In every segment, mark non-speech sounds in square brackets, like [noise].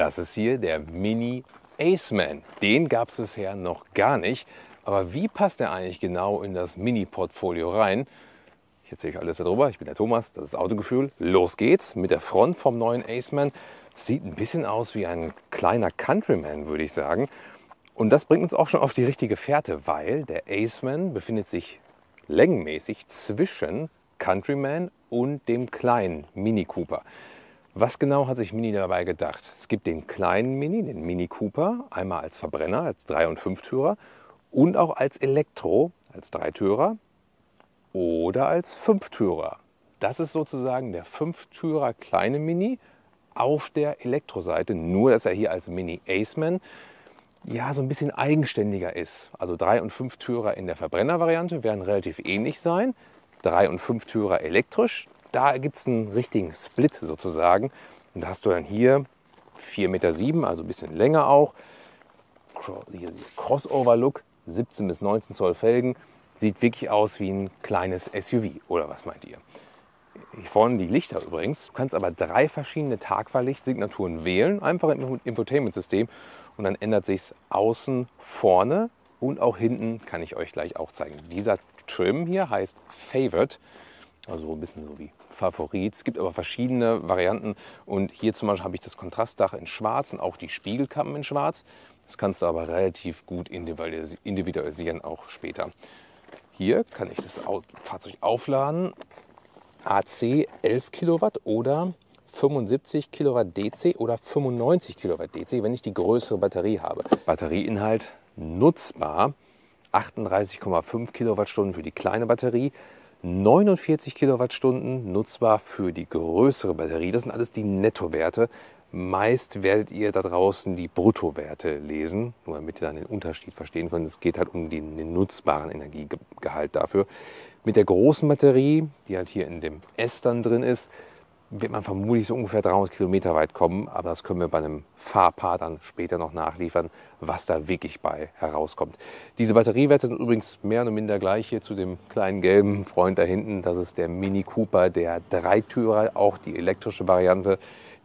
Das ist hier der Mini Aceman. Den gab es bisher noch gar nicht. Aber wie passt der eigentlich genau in das Mini-Portfolio rein? Ich erzähle euch alles darüber. Ich bin der Thomas, das ist Autogefühl. Los geht's mit der Front vom neuen Aceman. Sieht ein bisschen aus wie ein kleiner Countryman, würde ich sagen. Und das bringt uns auch schon auf die richtige Fährte, weil der Aceman befindet sich längenmäßig zwischen Countryman und dem kleinen Mini Cooper. Was genau hat sich Mini dabei gedacht? Es gibt den kleinen Mini, den Mini Cooper, einmal als Verbrenner, als Drei- und Fünftürer und auch als Elektro, als Dreitürer oder als Fünftürer. Das ist sozusagen der Fünftürer kleine Mini auf der Elektroseite, nur dass er hier als Mini Aceman ja so ein bisschen eigenständiger ist. Also Drei- und Fünftürer in der Verbrennervariante werden relativ ähnlich sein. Drei- und Fünftürer elektrisch, da gibt es einen richtigen Split sozusagen. Und da hast du dann hier 4,7 Meter, also ein bisschen länger auch. Crossover-Look, 17 bis 19 Zoll Felgen, Sieht wirklich aus wie ein kleines SUV. Oder was meint ihr? Hier vorne die Lichter übrigens. Du kannst aber drei verschiedene Tagfahrlichtsignaturen wählen, einfach im Infotainment-System. Und dann ändert sich außen, vorne und auch hinten, kann ich euch gleich auch zeigen. Dieser Trim hier heißt Favorite, also ein bisschen so wie Favorit. Es gibt aber verschiedene Varianten und hier zum Beispiel habe ich das Kontrastdach in schwarz und auch die Spiegelkappen in schwarz. Das kannst du aber relativ gut individualisieren, auch später. Hier kann ich das Fahrzeug aufladen. AC 11 Kilowatt oder 75 Kilowatt DC oder 95 Kilowatt DC, wenn ich die größere Batterie habe. Batterieinhalt nutzbar 38,5 Kilowattstunden für die kleine Batterie, 49 Kilowattstunden nutzbar für die größere Batterie. Das sind alles die Nettowerte. Meist werdet ihr da draußen die Bruttowerte lesen, nur damit ihr dann den Unterschied verstehen könnt. Es geht halt um den, den nutzbaren Energiegehalt dafür. Mit der großen Batterie, die halt hier in dem S dann drin ist, wird man vermutlich so ungefähr 300 Kilometer weit kommen. Aber das können wir bei einem Fahrpart dann später noch nachliefern, was da wirklich bei herauskommt. Diese Batteriewerte sind übrigens mehr oder minder gleich hier zu dem kleinen gelben Freund da hinten. Das ist der Mini Cooper, der Dreitürer, auch die elektrische Variante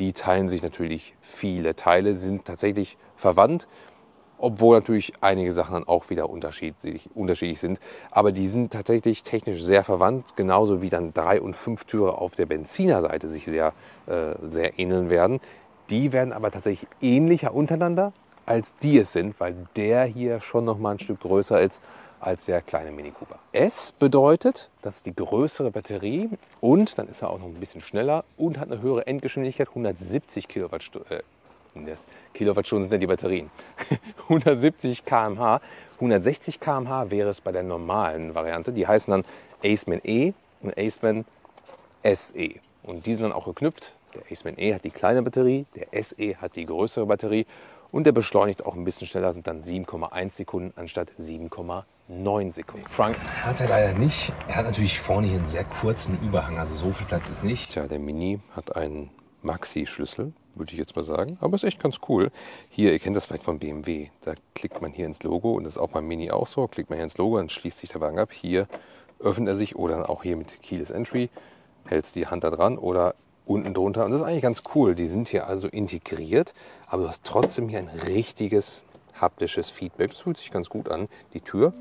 die teilen sich natürlich viele Teile, sind tatsächlich verwandt, obwohl natürlich einige Sachen dann auch wieder unterschiedlich, unterschiedlich sind. Aber die sind tatsächlich technisch sehr verwandt, genauso wie dann drei und fünf Türe auf der Benzinerseite sich sehr, äh, sehr ähneln werden. Die werden aber tatsächlich ähnlicher untereinander, als die es sind, weil der hier schon noch mal ein Stück größer ist als der kleine Mini Cooper. S bedeutet, das ist die größere Batterie und dann ist er auch noch ein bisschen schneller und hat eine höhere Endgeschwindigkeit, 170 Kilowattstunden. Äh, Kilowattstunden sind ja die Batterien. [laughs] 170 km/h. 160 km/h wäre es bei der normalen Variante. Die heißen dann Aceman E und Aceman SE. Und die sind dann auch geknüpft. Der Aceman E hat die kleine Batterie, der SE hat die größere Batterie und der beschleunigt auch ein bisschen schneller, sind dann 7,1 Sekunden anstatt 7,9 Sekunden. Frank hat er leider nicht. Er hat natürlich vorne hier einen sehr kurzen Überhang, also so viel Platz ist nicht. Tja, der Mini hat einen Maxi-Schlüssel, würde ich jetzt mal sagen. Aber ist echt ganz cool. Hier, ihr kennt das vielleicht von BMW. Da klickt man hier ins Logo und das ist auch beim Mini auch so. Klickt man hier ins Logo, dann schließt sich der Wagen ab. Hier öffnet er sich oder auch hier mit Keyless Entry. Hältst die Hand da dran oder unten drunter. Und das ist eigentlich ganz cool. Die sind hier also integriert, aber du hast trotzdem hier ein richtiges haptisches Feedback. Das fühlt sich ganz gut an. Die Tür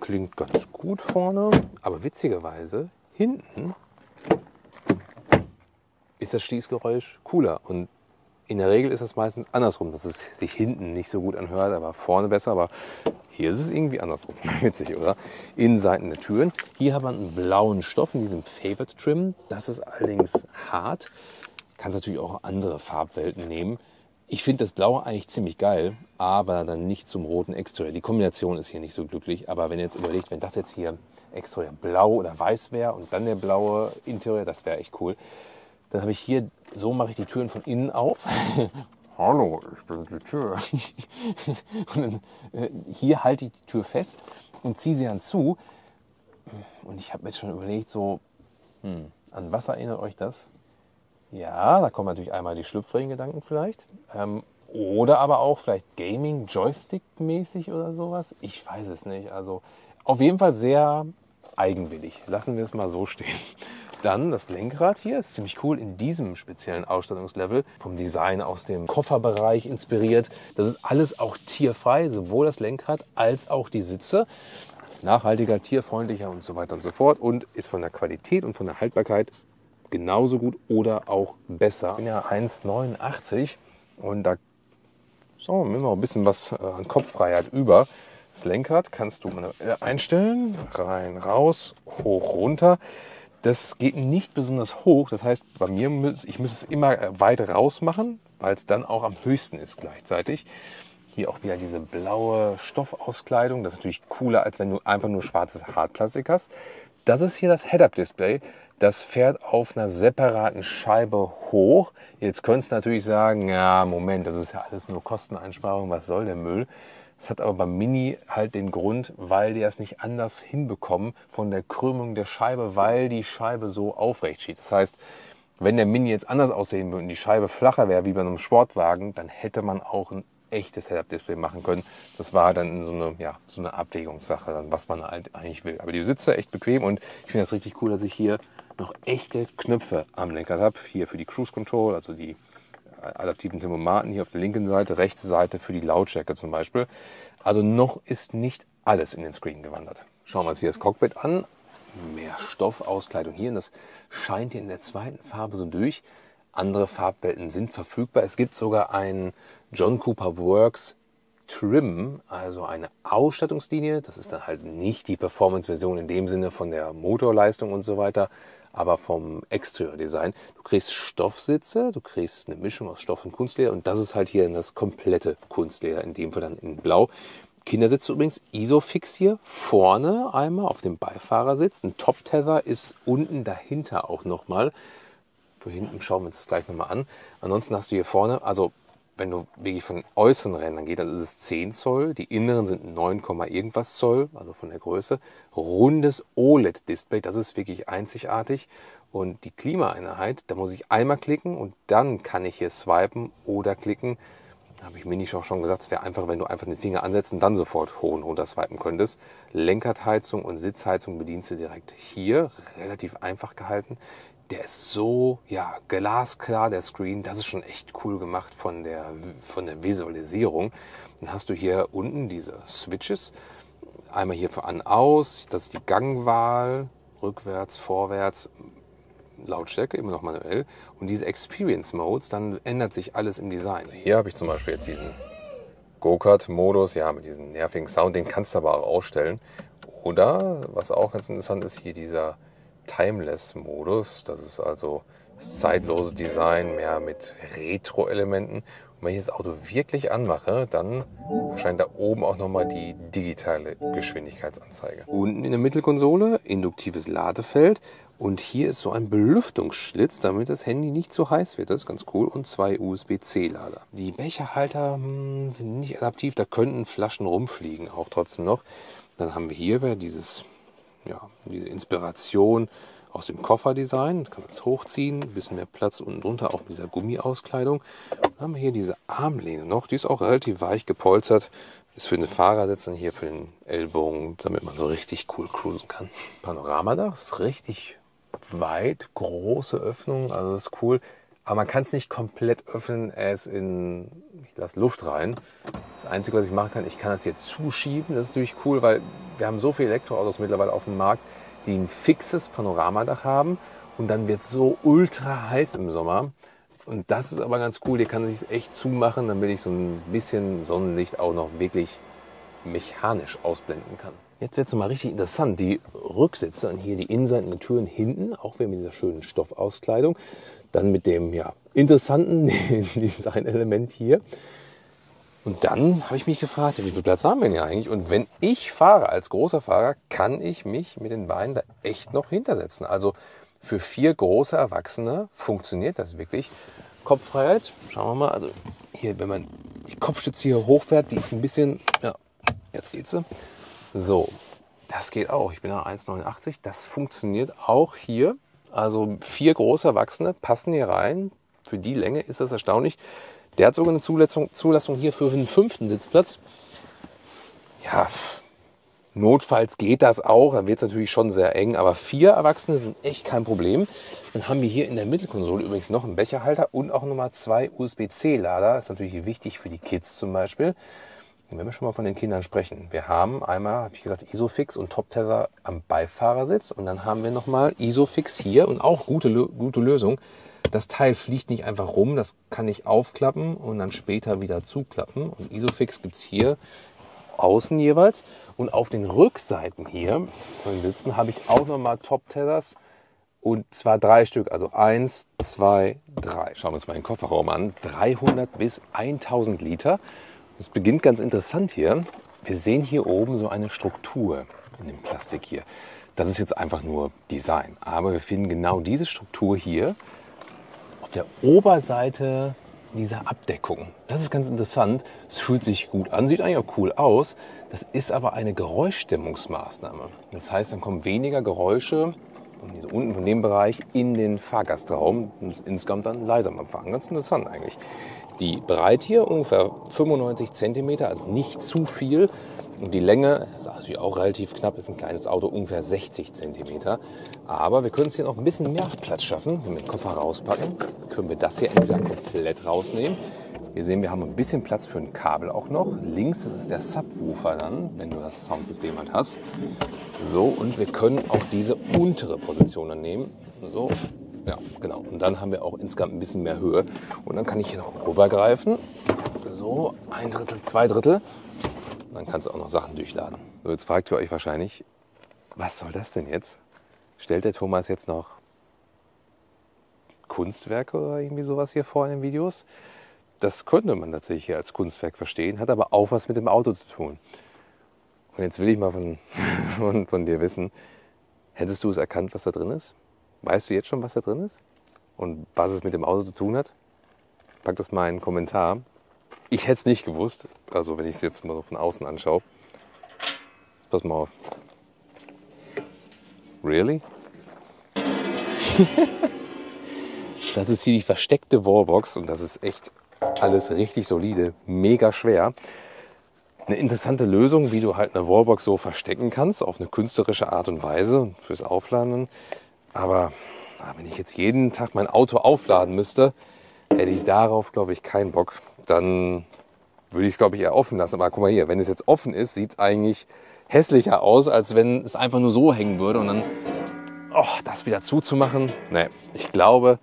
klingt ganz gut vorne, aber witzigerweise hinten ist das Schließgeräusch cooler. Und in der Regel ist es meistens andersrum, dass es sich hinten nicht so gut anhört, aber vorne besser. Aber hier ist es irgendwie andersrum. [laughs] Witzig, oder? Innenseiten der Türen. Hier hat man einen blauen Stoff in diesem Favorite Trim. Das ist allerdings hart. Kannst natürlich auch andere Farbwelten nehmen. Ich finde das Blaue eigentlich ziemlich geil, aber dann nicht zum roten Exterior. Die Kombination ist hier nicht so glücklich. Aber wenn ihr jetzt überlegt, wenn das jetzt hier Exterior blau oder weiß wäre und dann der blaue Interieur, das wäre echt cool. Dann habe ich hier, so mache ich die Türen von innen auf. [laughs] Hallo, ich bin die Tür. [laughs] und dann, äh, hier halte ich die Tür fest und ziehe sie dann zu. Und ich habe mir jetzt schon überlegt, so, hm, an was erinnert euch das? Ja, da kommen natürlich einmal die schlüpfrigen Gedanken vielleicht. Ähm, oder aber auch vielleicht Gaming, Joystick-mäßig oder sowas. Ich weiß es nicht. Also auf jeden Fall sehr eigenwillig. Lassen wir es mal so stehen. Dann das Lenkrad hier ist ziemlich cool in diesem speziellen Ausstattungslevel. Vom Design aus dem Kofferbereich inspiriert. Das ist alles auch tierfrei, sowohl das Lenkrad als auch die Sitze. Ist nachhaltiger, tierfreundlicher und so weiter und so fort. Und ist von der Qualität und von der Haltbarkeit genauso gut oder auch besser. Ich bin ja 1,89 und da so, wir noch ein bisschen was äh, an Kopffreiheit über. Das Lenkrad kannst du einstellen, rein, raus, hoch, runter. Das geht nicht besonders hoch. Das heißt, bei mir, muss, ich muss es immer äh, weit raus machen, weil es dann auch am höchsten ist gleichzeitig. Hier auch wieder diese blaue Stoffauskleidung. Das ist natürlich cooler, als wenn du einfach nur schwarzes Hartplastik hast. Das ist hier das Head-Up-Display. Das fährt auf einer separaten Scheibe hoch. Jetzt könntest du natürlich sagen, ja, Moment, das ist ja alles nur Kosteneinsparung, was soll der Müll? Das hat aber beim Mini halt den Grund, weil die das nicht anders hinbekommen von der Krümmung der Scheibe, weil die Scheibe so aufrecht steht. Das heißt, wenn der Mini jetzt anders aussehen würde und die Scheibe flacher wäre wie bei einem Sportwagen, dann hätte man auch ein echtes Head-Up-Display machen können. Das war dann so eine, ja, so eine Abwägungssache, was man halt eigentlich will. Aber die Sitze echt bequem und ich finde das richtig cool, dass ich hier noch echte Knöpfe am Lenkrad habe. Hier für die Cruise Control, also die adaptiven Thermomaten hier auf der linken Seite, rechte Seite für die Lautstärke zum Beispiel. Also noch ist nicht alles in den Screen gewandert. Schauen wir uns hier das Cockpit an. Mehr Stoffauskleidung hier. Und das scheint hier in der zweiten Farbe so durch. Andere Farbwelten sind verfügbar. Es gibt sogar ein John Cooper Works Trim, also eine Ausstattungslinie. Das ist dann halt nicht die Performance-Version in dem Sinne von der Motorleistung und so weiter, aber vom Exterior-Design. Du kriegst Stoffsitze, du kriegst eine Mischung aus Stoff und Kunstleder und das ist halt hier das komplette Kunstleder, in dem Fall dann in Blau. Kindersitze übrigens Isofix hier vorne einmal auf dem Beifahrersitz. Ein Top-Tether ist unten dahinter auch nochmal. Für hinten schauen wir uns das gleich nochmal an. Ansonsten hast du hier vorne, also wenn du wirklich von äußeren Rändern gehst, dann ist es 10 Zoll. Die inneren sind 9, irgendwas Zoll, also von der Größe. Rundes OLED-Display, das ist wirklich einzigartig. Und die Klimaeinheit, da muss ich einmal klicken und dann kann ich hier swipen oder klicken. Habe ich mir nicht auch schon gesagt, es wäre einfach, wenn du einfach den Finger ansetzt und dann sofort hoch und runter swipen könntest. Lenkradheizung und Sitzheizung bedienst du direkt hier, relativ einfach gehalten der ist so ja, glasklar, der Screen. Das ist schon echt cool gemacht von der, von der Visualisierung. Dann hast du hier unten diese Switches. Einmal hier für an, aus. Das ist die Gangwahl. Rückwärts, vorwärts. Lautstärke, immer noch manuell. Und diese Experience Modes, dann ändert sich alles im Design. Hier habe ich zum Beispiel jetzt diesen Go-Kart-Modus, ja, mit diesem nervigen Sound. Den kannst du aber auch ausstellen. Oder, was auch ganz interessant ist, hier dieser Timeless-Modus. Das ist also zeitlose Design, mehr mit Retro-Elementen. Und wenn ich das Auto wirklich anmache, dann erscheint da oben auch nochmal die digitale Geschwindigkeitsanzeige. Unten in der Mittelkonsole induktives Ladefeld. Und hier ist so ein Belüftungsschlitz, damit das Handy nicht zu heiß wird. Das ist ganz cool. Und zwei USB-C-Lader. Die Becherhalter hm, sind nicht adaptiv. Da könnten Flaschen rumfliegen, auch trotzdem noch. Dann haben wir hier dieses ja, diese Inspiration aus dem Kofferdesign. Kann man es hochziehen, ein bisschen mehr Platz unten drunter, auch mit dieser Gummiauskleidung. Dann haben wir hier diese Armlehne noch, die ist auch relativ weich gepolstert. Ist für den Fahrersitz und hier für den Ellbogen, damit man so richtig cool cruisen kann. Panoramadach ist richtig weit, große Öffnung, also ist cool. Aber man kann es nicht komplett öffnen, ist in, ich lasse Luft rein. Das Einzige, was ich machen kann, ich kann das hier zuschieben. Das ist natürlich cool, weil wir haben so viele Elektroautos mittlerweile auf dem Markt, die ein fixes Panoramadach haben und dann wird es so ultra heiß im Sommer. Und das ist aber ganz cool, hier kann sich echt zumachen, damit ich so ein bisschen Sonnenlicht auch noch wirklich mechanisch ausblenden kann. Jetzt wird es mal richtig interessant. Die Rücksitze und hier die Innenseiten der Türen hinten, auch wieder mit dieser schönen Stoffauskleidung. Dann mit dem ja, interessanten [laughs] Designelement hier. Und dann habe ich mich gefragt, wie viel Platz haben wir denn hier eigentlich? Und wenn ich fahre als großer Fahrer, kann ich mich mit den Beinen da echt noch hintersetzen. Also für vier große Erwachsene funktioniert das wirklich. Kopffreiheit, schauen wir mal. Also hier, wenn man die Kopfstütze hier hochfährt, die ist ein bisschen, ja, jetzt geht sie. So, das geht auch. Ich bin ja 1,89. Das funktioniert auch hier. Also vier große Erwachsene passen hier rein. Für die Länge ist das erstaunlich. Der hat sogar eine Zulassung, Zulassung hier für einen fünften Sitzplatz. Ja, Notfalls geht das auch, dann wird es natürlich schon sehr eng, aber vier Erwachsene sind echt kein Problem. Dann haben wir hier in der Mittelkonsole übrigens noch einen Becherhalter und auch nochmal zwei USB-C-Lader. Ist natürlich wichtig für die Kids zum Beispiel. Und wenn wir schon mal von den Kindern sprechen, wir haben einmal, habe ich gesagt, Isofix und Top Tether am Beifahrersitz und dann haben wir nochmal Isofix hier und auch gute, gute Lösung. Das Teil fliegt nicht einfach rum, das kann ich aufklappen und dann später wieder zuklappen. Und Isofix gibt es hier außen jeweils. Und auf den Rückseiten hier von den Sitzen habe ich auch nochmal Top Tethers und zwar drei Stück. Also eins, zwei, drei. Schauen wir uns mal den Kofferraum an. 300 bis 1000 Liter. Es beginnt ganz interessant hier. Wir sehen hier oben so eine Struktur in dem Plastik hier. Das ist jetzt einfach nur Design. Aber wir finden genau diese Struktur hier auf der Oberseite dieser Abdeckung. Das ist ganz interessant. Es fühlt sich gut an, sieht eigentlich auch cool aus. Das ist aber eine Geräuschdämmungsmaßnahme. Das heißt, dann kommen weniger Geräusche von unten von dem Bereich in den Fahrgastraum und insgesamt dann leiser am Fahren. Ganz interessant eigentlich. Die Breite hier ungefähr 95 cm, also nicht zu viel. Und die Länge ist natürlich auch relativ knapp, ist ein kleines Auto, ungefähr 60 cm. Aber wir können es hier noch ein bisschen mehr Platz schaffen. Wenn wir den Koffer rauspacken, können wir das hier entweder komplett rausnehmen. Wir sehen, wir haben ein bisschen Platz für ein Kabel auch noch. Links das ist der Subwoofer dann, wenn du das Soundsystem halt hast. So, und wir können auch diese untere Position dann nehmen. So, ja, genau. Und dann haben wir auch insgesamt ein bisschen mehr Höhe. Und dann kann ich hier noch rübergreifen. So, ein Drittel, zwei Drittel. Und dann kannst du auch noch Sachen durchladen. So, jetzt fragt ihr euch wahrscheinlich, was soll das denn jetzt? Stellt der Thomas jetzt noch Kunstwerke oder irgendwie sowas hier vor in den Videos? Das könnte man tatsächlich hier als Kunstwerk verstehen, hat aber auch was mit dem Auto zu tun. Und jetzt will ich mal von, [laughs] von, von dir wissen, hättest du es erkannt, was da drin ist? Weißt du jetzt schon, was da drin ist? Und was es mit dem Auto zu tun hat? Pack das mal in einen Kommentar. Ich hätte es nicht gewusst. Also wenn ich es jetzt mal von außen anschaue. Pass mal auf. Really? [laughs] das ist hier die versteckte Wallbox und das ist echt alles richtig solide, mega schwer. Eine interessante Lösung, wie du halt eine Wallbox so verstecken kannst, auf eine künstlerische Art und Weise fürs Aufladen. Aber wenn ich jetzt jeden Tag mein Auto aufladen müsste, hätte ich darauf, glaube ich, keinen Bock. Dann würde ich es, glaube ich, eher offen lassen. Aber guck mal hier, wenn es jetzt offen ist, sieht es eigentlich hässlicher aus, als wenn es einfach nur so hängen würde und dann oh, das wieder zuzumachen. Nee, ich glaube,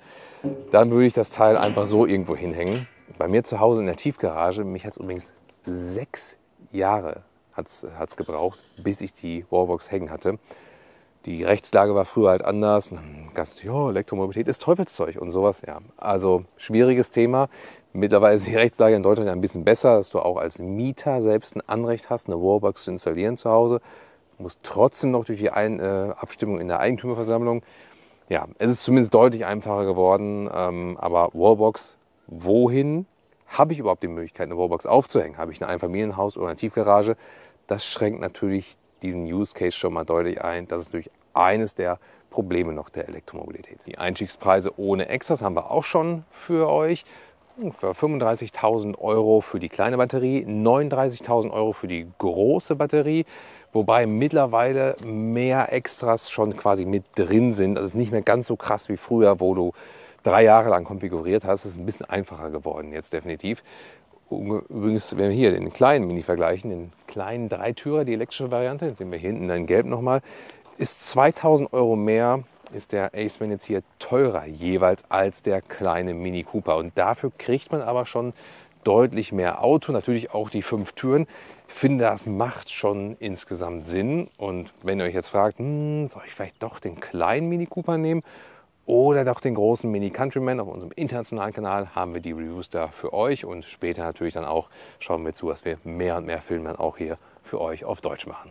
dann würde ich das Teil einfach so irgendwo hinhängen. Bei mir zu Hause in der Tiefgarage, mich hat es übrigens sechs Jahre hat's, hat's gebraucht, bis ich die Wallbox hängen hatte die Rechtslage war früher halt anders. Und dann gab es, ja, Elektromobilität ist Teufelszeug und sowas. Ja, also schwieriges Thema. Mittlerweile ist die Rechtslage in Deutschland ein bisschen besser, dass du auch als Mieter selbst ein Anrecht hast, eine Wallbox zu installieren zu Hause. Du musst trotzdem noch durch die ein äh, Abstimmung in der Eigentümerversammlung. Ja, es ist zumindest deutlich einfacher geworden. Ähm, aber Wallbox, wohin habe ich überhaupt die Möglichkeit, eine Wallbox aufzuhängen? Habe ich ein Einfamilienhaus oder eine Tiefgarage? Das schränkt natürlich diesen Use Case schon mal deutlich ein. Das ist natürlich eines der Probleme noch der Elektromobilität. Die Einstiegspreise ohne Extras haben wir auch schon für euch. Ungefähr 35.000 Euro für die kleine Batterie, 39.000 Euro für die große Batterie, wobei mittlerweile mehr Extras schon quasi mit drin sind. Das ist nicht mehr ganz so krass wie früher, wo du drei Jahre lang konfiguriert hast. Das ist ein bisschen einfacher geworden jetzt definitiv. Übrigens, wenn wir hier den kleinen Mini vergleichen, den kleinen Dreitürer, die elektrische Variante, den sehen wir hier hinten in Gelb nochmal, ist 2000 Euro mehr, ist der Aceman jetzt hier teurer jeweils als der kleine Mini Cooper. Und dafür kriegt man aber schon deutlich mehr Auto, natürlich auch die fünf Türen. Ich finde, das macht schon insgesamt Sinn. Und wenn ihr euch jetzt fragt, hm, soll ich vielleicht doch den kleinen Mini Cooper nehmen oder doch den großen Mini Countryman. Auf unserem internationalen Kanal haben wir die Reviews da für euch und später natürlich dann auch schauen wir zu, dass wir mehr und mehr Filme dann auch hier für euch auf Deutsch machen.